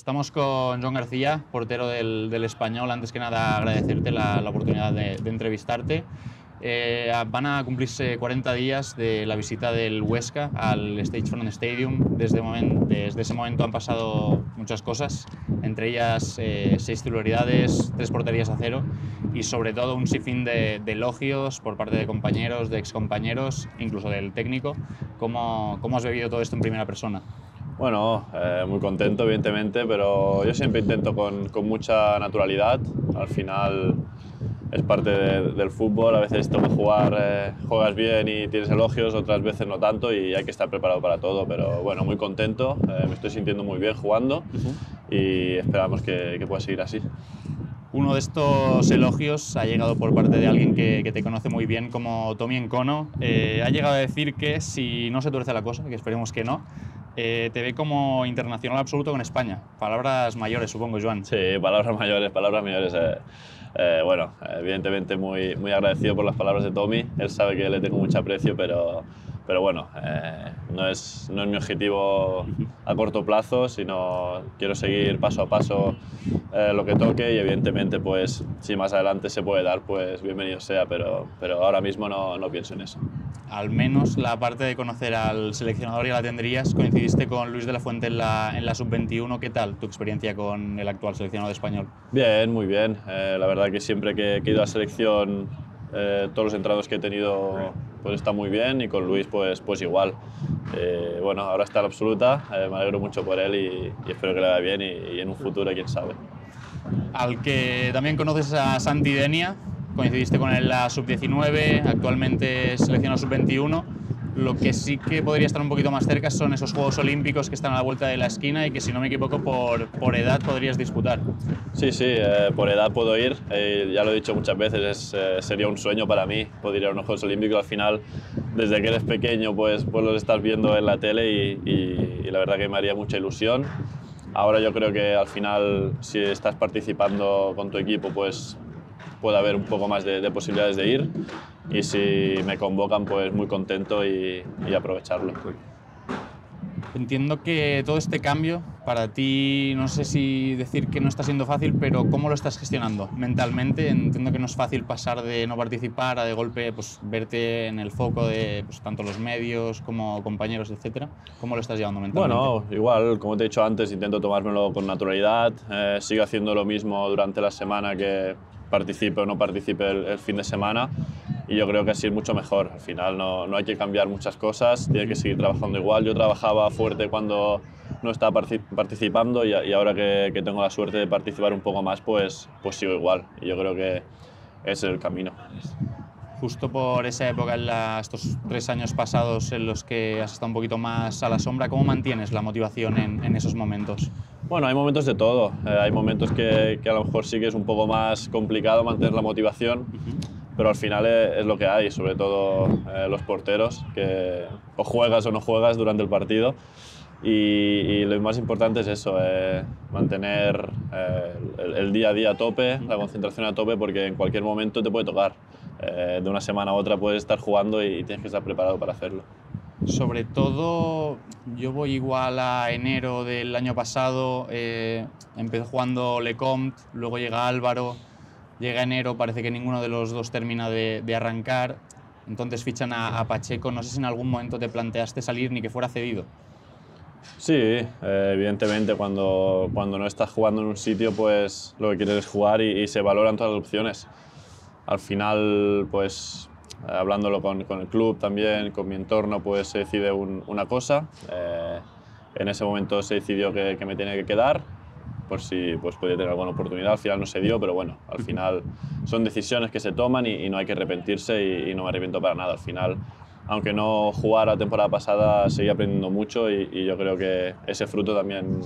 Estamos con Joan García, portero del, del Español. Antes que nada, agradecerte la, la oportunidad de, de entrevistarte. Eh, van a cumplirse 40 días de la visita del Huesca al Stage Front Stadium. Desde, moment, desde ese momento han pasado muchas cosas, entre ellas eh, seis titularidades, tres porterías a cero y sobre todo un sinfín de, de, elogios por parte de compañeros, de excompañeros, incluso del técnico. ¿Cómo, cómo has vivido todo esto en primera persona? Bueno, eh, muy contento evidentemente, pero yo siempre intento con, con mucha naturalidad. Al final es parte de, del fútbol, a veces toca jugar, eh, juegas bien y tienes elogios, otras veces no tanto y hay que estar preparado para todo. Pero bueno, muy contento, eh, me estoy sintiendo muy bien jugando uh -huh. y esperamos que, que pueda seguir así. Uno de estos elogios ha llegado por parte de alguien que, que te conoce muy bien como Tommy Encono. Eh, ha llegado a decir que si no se tuerce la cosa, que esperemos que no, eh, te ve como internacional absoluto con España. Palabras mayores, supongo, Joan. Sí, palabras mayores, palabras mayores. Eh, eh, bueno, evidentemente muy, muy agradecido por las palabras de Tommy. Él sabe que le tengo mucho aprecio, pero, pero bueno, eh, no, es, no es mi objetivo a corto plazo, sino quiero seguir paso a paso eh, lo que toque y evidentemente pues si más adelante se puede dar, pues bienvenido sea, pero, pero ahora mismo no, no pienso en eso. Al menos la parte de conocer al seleccionador ya la tendrías. Coincidiste con Luis de la Fuente en la, en la sub-21. ¿Qué tal tu experiencia con el actual seleccionador español? Bien, muy bien. Eh, la verdad que siempre que, que he ido a selección todos los entrados que he tenido pues está muy bien y con Luis pues, pues igual. Eh, bueno, ahora está la absoluta, eh, me alegro mucho por él y, y espero que le vaya bien y, y, en un futuro quién sabe. Al que también conoces a Santi Denia, coincidiste con él en la sub-19, actualmente seleccionado sub-21 lo que sí que podría estar un poquito más cerca son esos Juegos Olímpicos que están a la vuelta de la esquina y que, si no me equivoco, por, por edad podrías disputar. Sí, sí, eh, por edad puedo ir. Eh, ya lo he dicho muchas veces, es, eh, sería un sueño para mí poder ir a unos Juegos Olímpicos. Al final, desde que eres pequeño, pues, pues los estás viendo en la tele y, la verdad que me haría mucha ilusión. Ahora yo creo que al final, si estás participando con tu equipo, pues puede haber un poco más de posibilidades de ir y si me convocan, pues muy contento y, y, aprovecharlo. Entiendo que todo este cambio para ti, no sé si decir que no está siendo fácil, pero ¿cómo lo estás gestionando mentalmente? Entiendo que no es fácil pasar de no participar a de golpe pues, verte en el foco de pues, tanto los medios como compañeros, etc. ¿Cómo lo estás llevando mentalmente? Bueno, igual, como te he dicho antes, intento tomármelo con naturalidad. Eh, sigo haciendo lo mismo durante la semana que participe o no participe el, el fin de semana y yo creo que así es mucho mejor. Al final no, no hay que cambiar muchas cosas, tiene que seguir trabajando igual. Yo trabajaba fuerte cuando no estaba participando y, y ahora que, que, tengo la suerte de participar un poco más, pues, pues sigo igual. Y yo creo que ese es el camino. Justo por esa época, en la, estos tres años pasados en los que has estado un poquito más a la sombra, ¿cómo mantienes la motivación en, en esos momentos? Bueno, hay momentos de todo. Eh, hay momentos que, que, a lo mejor sí que es un poco más complicado mantener la motivación. Uh -huh pero al final es, lo que hay, sobre todo eh, los porteros, que o juegas o no juegas durante el partido. Y, y lo más importante es eso, eh, mantener eh, el, el, día a día a tope, la concentración a tope, porque en cualquier momento te puede tocar. Eh, de una semana a otra puedes estar jugando y tienes que estar preparado para hacerlo. Sobre todo, yo voy igual a enero del año pasado, eh, empecé jugando Lecomte, luego llega Álvaro, Llega enero, parece que ninguno de los dos termina de, arrancar, entonces fichan a, Pacheco. No sé si en algún momento te planteaste salir ni que fuera cedido. Sí, eh, evidentemente cuando, cuando no estás jugando en un sitio, pues lo que quieres es jugar y, se valoran todas las opciones. Al final, pues hablándolo con, el club también, con mi entorno, pues se decide un, una cosa. Eh, en ese momento se decidió que, que me tenía que quedar por si pues, podía tener alguna oportunidad. Al final no se dio, pero bueno, al final son decisiones que se toman y, y no hay que arrepentirse y, y, no me arrepiento para nada. Al final, aunque no jugara la temporada pasada, seguí aprendiendo mucho y, y, yo creo que ese fruto también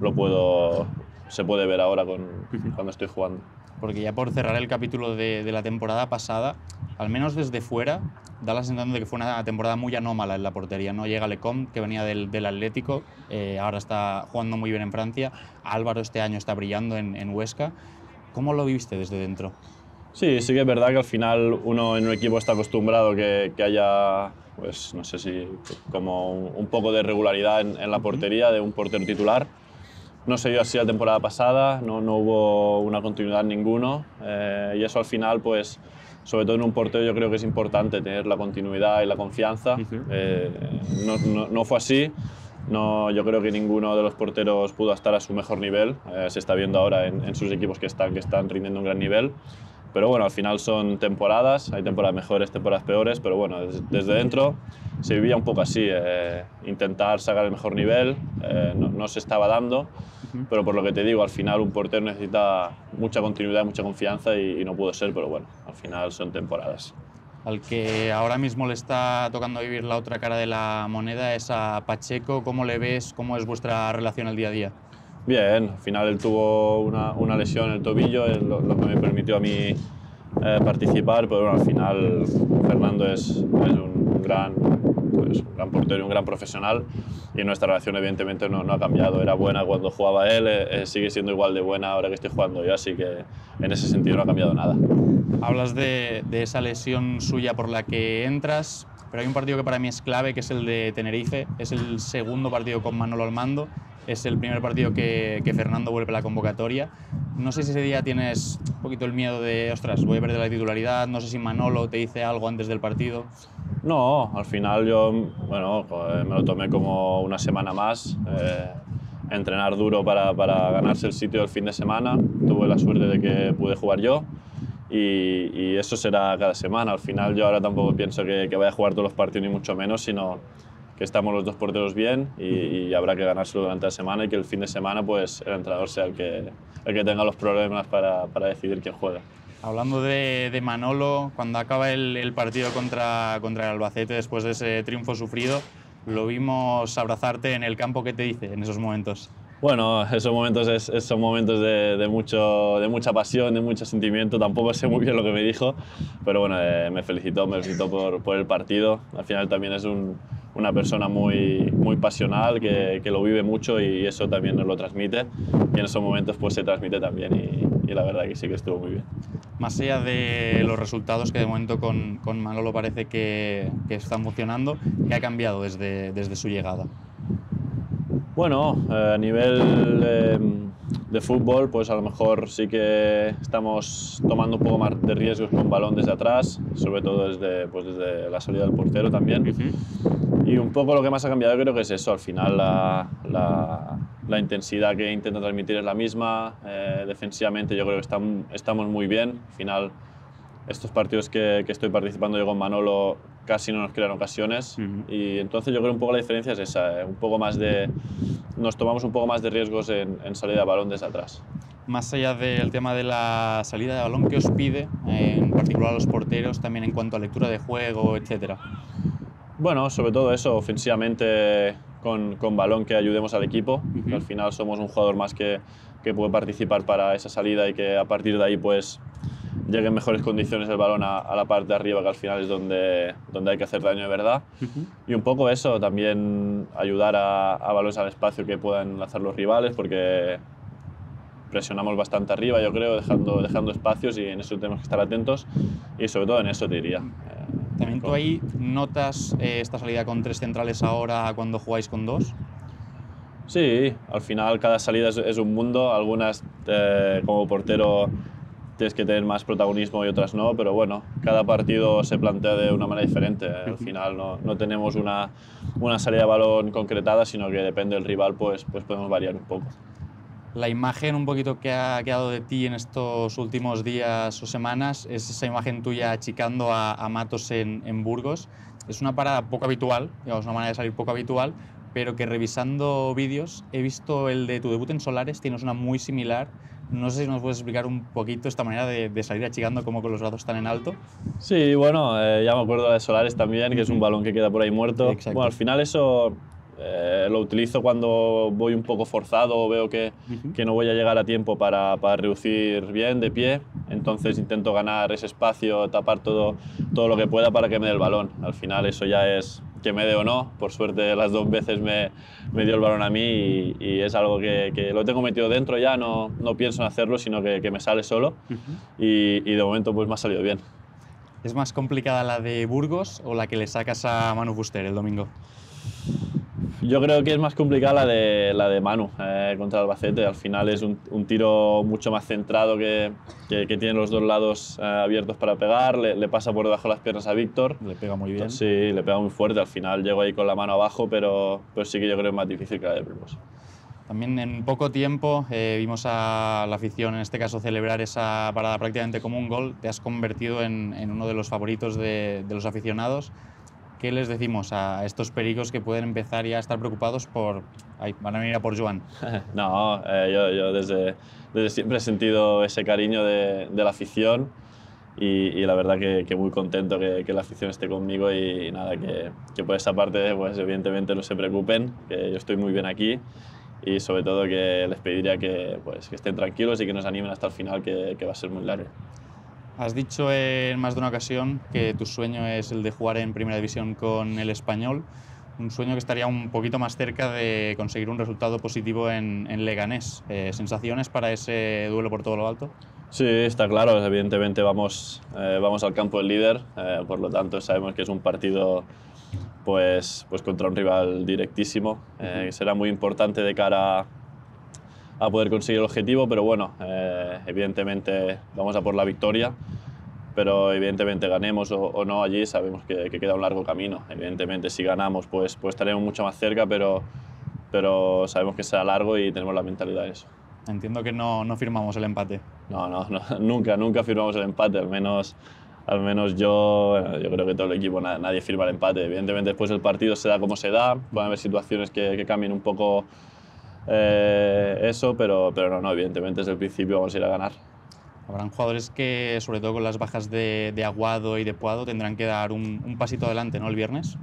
lo puedo, se puede ver ahora con, cuando estoy jugando. Porque ya por cerrar el capítulo de, de la temporada pasada, al menos desde fuera, da la sensación de que fue una temporada muy anómala en la portería. No llega Lecom, que venía del, del Atlético, eh, ahora está jugando muy bien en Francia. Álvaro este año está brillando en, en, Huesca. ¿Cómo lo viviste desde dentro? Sí, sí que es verdad que al final uno en un equipo está acostumbrado que, que haya, pues no sé si como un, un poco de regularidad en, en, la portería de un portero titular. No se dio así la temporada pasada, no, no hubo una continuidad ninguno eh, y eso al final, pues, sobre todo en un portero yo creo que es importante tener la continuidad y la confianza. Eh, no, no, no, fue así. No, yo creo que ninguno de los porteros pudo estar a su mejor nivel. Eh, se está viendo ahora en, en, sus equipos que están, que están rindiendo un gran nivel. Pero bueno, al final son temporadas, hay temporadas mejores, temporadas peores, pero bueno, desde, desde dentro se vivía un poco así, eh, intentar sacar el mejor nivel, eh, no, no, se estaba dando, -huh. pero por lo que te digo, al final un portero necesita mucha continuidad, mucha confianza y, y no pudo ser, pero bueno, al final son temporadas. Al que ahora mismo le está tocando vivir la otra cara de la moneda es a Pacheco, ¿cómo le ves? ¿Cómo es vuestra relación al día a día? Bien, al final él tuvo una, una lesión en el tobillo, es lo, lo, que me permitió a mí eh, participar, pero bueno, al final Fernando es, es un, gran, pues, un gran portero y un gran profesional y nuestra relación evidentemente no, ha cambiado. Era buena cuando jugaba él, eh, sigue siendo igual de buena ahora que estoy jugando yo, así que en ese sentido no ha cambiado nada. Hablas de, de esa lesión suya por la que entras, pero hay un partido que para mí es clave, que es el de Tenerife. Es el segundo partido con Manolo al mando es el primer partido que, Fernando vuelve a la convocatoria. No sé si ese día tienes un poquito el miedo de, ostras, voy a perder la titularidad, no sé si Manolo te dice algo antes del partido. No, al final yo, bueno, me lo tomé como una semana más, eh, entrenar duro para, para, ganarse el sitio el fin de semana. Tuve la suerte de que pude jugar yo. Y, y eso será cada semana. Al final yo ahora tampoco pienso que, que vaya a jugar todos los partidos ni mucho menos, sino que estamos los dos porteros bien y, y, habrá que ganárselo durante la semana y que el fin de semana pues el entrenador sea el que, el que tenga los problemas para, para decidir quién juega. Hablando de, de Manolo, cuando acaba el, el, partido contra, contra el Albacete después de ese triunfo sufrido, lo vimos abrazarte en el campo. ¿Qué te dice en esos momentos? Bueno, esos momentos es, es, son momentos de, de, mucho, de mucha pasión, de mucho sentimiento. Tampoco sé muy bien lo que me dijo, pero bueno, eh, me felicitó, me felicitó por, por el partido. Al final también es un, una persona muy, muy pasional, que, que, lo vive mucho y eso también nos lo transmite. Y en esos momentos pues se transmite también y, y la verdad que sí que estuvo muy bien. Más allá de los resultados que de momento con, con Manolo parece que, que están funcionando, ¿qué ha cambiado desde, desde su llegada? Bueno, eh, a nivel eh, de fútbol, pues a lo mejor sí que estamos tomando un poco más de riesgos con balón desde atrás, sobre todo desde, pues desde la salida del portero también. Uh -huh. Y un poco lo que más ha cambiado creo que es eso, al final la, la, la intensidad que intenta transmitir es la misma, eh, defensivamente yo creo que están, estamos muy bien, al final estos partidos que, que, estoy participando yo con Manolo casi no nos crean ocasiones uh -huh. y entonces yo creo un poco la diferencia es esa, eh, un poco más de, nos tomamos un poco más de riesgos en, en salida de balón desde atrás. Más allá del tema de la salida de balón, ¿qué os pide, en particular a los porteros, también en cuanto a lectura de juego, etcétera? Bueno, sobre todo eso, ofensivamente con, con balón que ayudemos al equipo, uh -huh. que al final somos un jugador más que, que puede participar para esa salida y que a partir de ahí pues llegue en mejores condiciones el balón a, a, la parte de arriba, que al final es donde, donde hay que hacer daño de verdad. Uh -huh. Y un poco eso, también ayudar a, a, balones al espacio que puedan lanzar los rivales, porque presionamos bastante arriba, yo creo, dejando, dejando espacios y en eso tenemos que estar atentos y sobre todo en eso te diría. ¿También tú ahí notas eh, esta salida con tres centrales ahora cuando jugáis con dos? Sí, al final cada salida es, es un mundo, algunas eh, como portero tienes que tener más protagonismo y otras no, pero bueno, cada partido se plantea de una manera diferente. Al final no, no tenemos una, una, salida de balón concretada, sino que depende del rival, pues, pues podemos variar un poco. La imagen un poquito que ha quedado de ti en estos últimos días o semanas es esa imagen tuya achicando a, a Matos en, en Burgos. Es una parada poco habitual, digamos, una manera de salir poco habitual, pero que revisando vídeos he visto el de tu debut en Solares, tienes una muy similar no sé si nos puedes explicar un poquito esta manera de, de salir achicando como con los brazos tan en alto. Sí, bueno, eh, ya me acuerdo de Solares también, que es un balón que queda por ahí muerto. Exacto. Bueno, al final eso eh, lo utilizo cuando voy un poco forzado o veo que, uh -huh. que no voy a llegar a tiempo para, para, reducir bien de pie. Entonces intento ganar ese espacio, tapar todo, todo lo que pueda para que me dé el balón. Al final eso ya es que me dé o no. Por suerte las dos veces me, me dio el balón a mí y, y es algo que, que, lo tengo metido dentro ya, no, no pienso en hacerlo, sino que, que me sale solo uh -huh. y, y, de momento pues me ha salido bien. ¿Es más complicada la de Burgos o la que le sacas a Manu Fuster el domingo? Yo creo que es más complicada la de, la de Manu eh, contra Albacete. Al final es un, un tiro mucho más centrado que, que, que, tiene los dos lados eh, abiertos para pegar. Le, le, pasa por debajo las piernas a Víctor. Le pega muy bien. Sí, le pega muy fuerte. Al final llego ahí con la mano abajo, pero, pero sí que yo creo que es más difícil que la de Primos. También en poco tiempo eh, vimos a la afición, en este caso, celebrar esa parada prácticamente como un gol. Te has convertido en, en uno de los favoritos de, de los aficionados. ¿Qué les decimos a estos pericos que pueden empezar ya a estar preocupados por... Ay, van a venir a por Joan? no, eh, yo, yo desde, desde, siempre he sentido ese cariño de, de la afición y, y, la verdad que, que muy contento que, que, la afición esté conmigo y, y nada, que, que, por esa parte pues evidentemente no se preocupen, que yo estoy muy bien aquí y sobre todo que les pediría que, pues, que estén tranquilos y que nos animen hasta el final, que, que va a ser muy largo. Has dicho en más de una ocasión que tu sueño es el de jugar en Primera División con el Español, un sueño que estaría un poquito más cerca de conseguir un resultado positivo en, en Leganés. Eh, ¿Sensaciones para ese duelo por todo lo alto? Sí, está claro. Evidentemente vamos, eh, vamos al campo del líder, eh, por lo tanto sabemos que es un partido pues, pues contra un rival directísimo, eh, que será muy importante de cara a, a poder conseguir el objetivo, pero bueno, eh, evidentemente vamos a por la victoria, pero evidentemente ganemos o, o no allí, sabemos que, que, queda un largo camino. Evidentemente si ganamos pues, pues estaremos mucho más cerca, pero, pero sabemos que será largo y tenemos la mentalidad de eso. Entiendo que no, no firmamos el empate. No, no, no, nunca, nunca firmamos el empate, al menos al menos yo, yo creo que todo el equipo, nadie firma el empate. Evidentemente después el partido se da como se da, pueden haber situaciones que, que cambien un poco eh, eso, pero, pero no, no, evidentemente desde el principio vamos a ir a ganar. Habrán jugadores que, sobre todo con las bajas de, de Aguado y de Puado, tendrán que dar un, un, pasito adelante, ¿no? El viernes.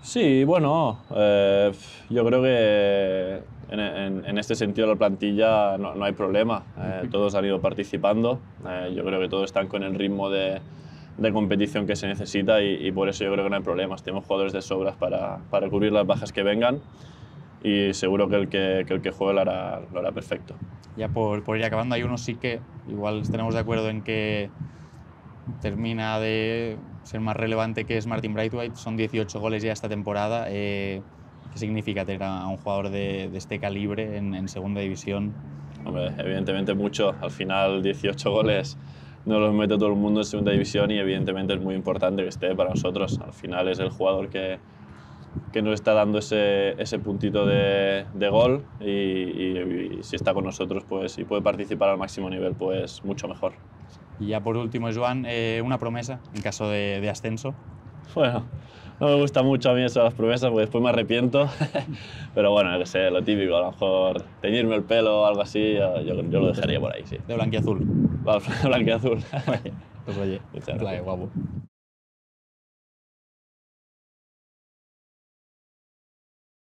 Sí, bueno, eh, yo creo que en, en, en, este sentido la plantilla no, no hay problema. Eh, todos han ido participando. Eh, yo creo que todos están con el ritmo de, de competición que se necesita y, y, por eso yo creo que no hay problemas. Tenemos jugadores de sobras para, para cubrir las bajas que vengan y seguro que el que, que, el que juegue lo hará, lo hará perfecto. Ya por, por ir acabando, hay uno sí que igual estaremos de acuerdo en que termina de ser más relevante que es Martin Brightwhite. Son 18 goles ya esta temporada. Eh, ¿Qué significa tener a un jugador de, de este calibre en, en, segunda división? Hombre, evidentemente mucho. Al final 18 goles no los mete todo el mundo en segunda división y evidentemente es muy importante que esté para nosotros. Al final es el jugador que, que nos está dando ese, ese puntito de, de gol y, y, y, si está con nosotros pues, y puede participar al máximo nivel, pues mucho mejor. Y ya por último, Joan, eh, una promesa en caso de, de, ascenso. Bueno, no me gusta mucho a mí eso de las promesas porque después me arrepiento, pero bueno, que sé, lo típico, a lo mejor teñirme el pelo o algo así, yo, yo lo dejaría por ahí, sí. De blanquiazul. Vale, blanquiazul. pues oye, guapo.